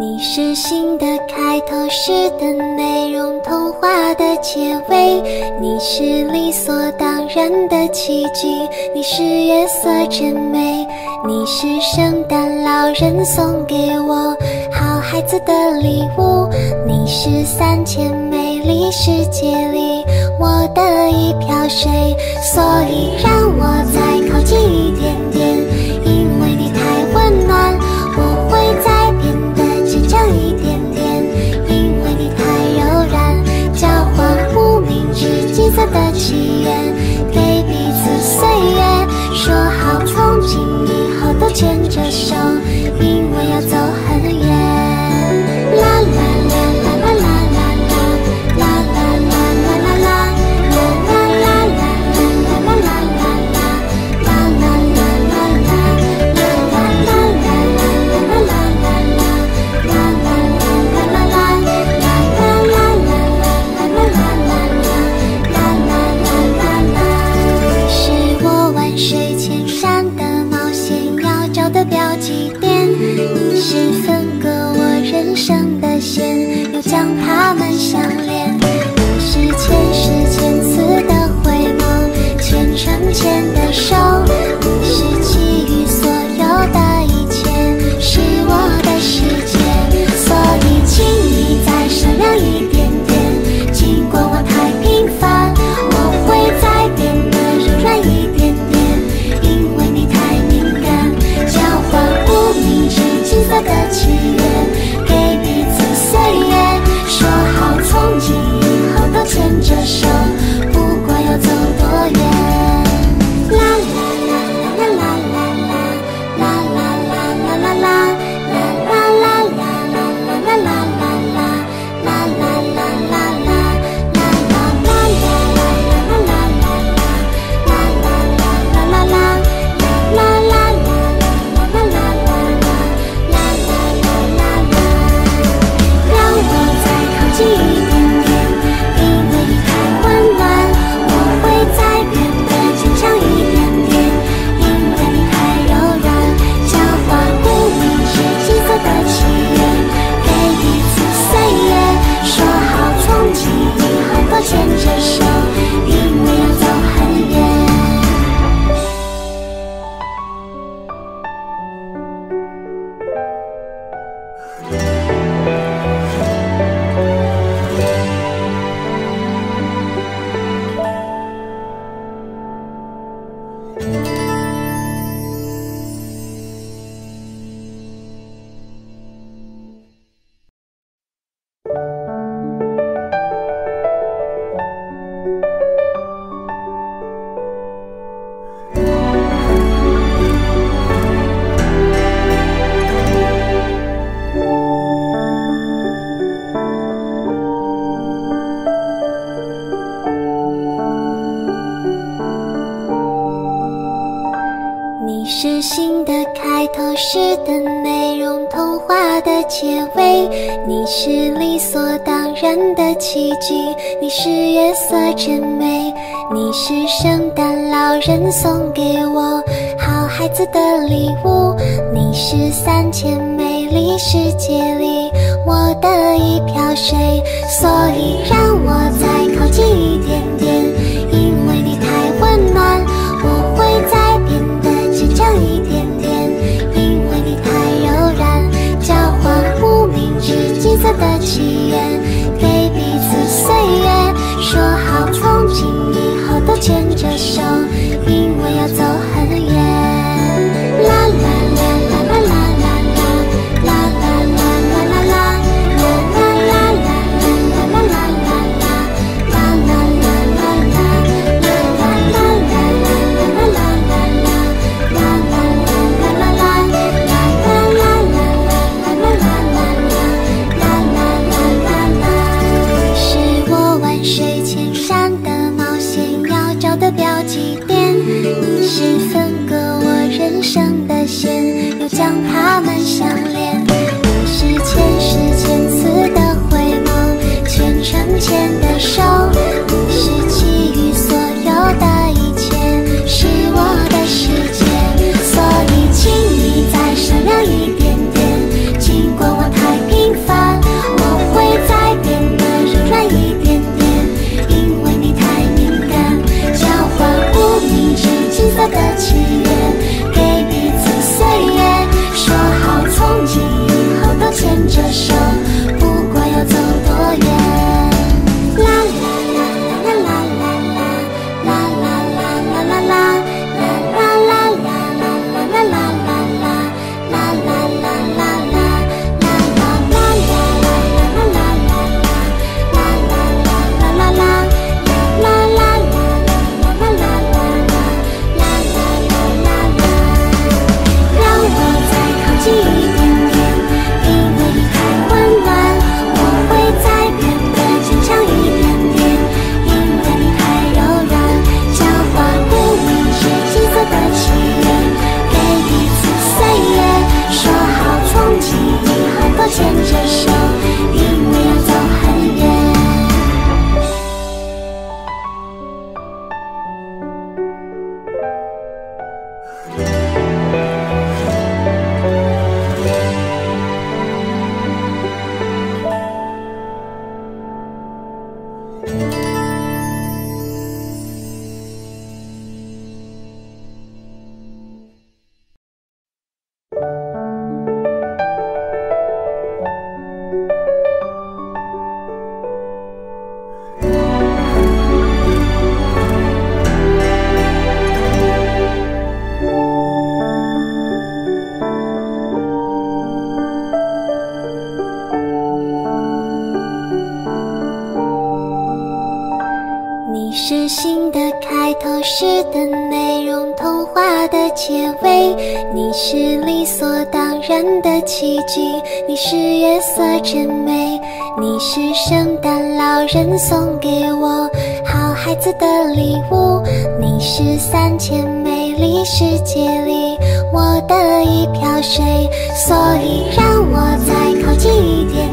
你是信的开头诗的内容童话的结尾。你是理所当然的奇迹你是月色真美。你是圣诞老人送给我好孩子的礼物。你是三千美丽世界里我的一瓢水所以让我再靠近一点点。结尾。你是理所当然的奇迹，你是月色真美，你是圣诞老人送给我好孩子的礼物。你是三千美丽世界里我的一瓢水，所以让我再靠近一点，的祈愿，是信的开头，诗的内容，童话的结尾。你是理所当然的奇迹，你是月色真美，你是圣诞老人送给我好孩子的礼物。你是三千美丽世界里我的一瓢水，所以让我再靠近一点。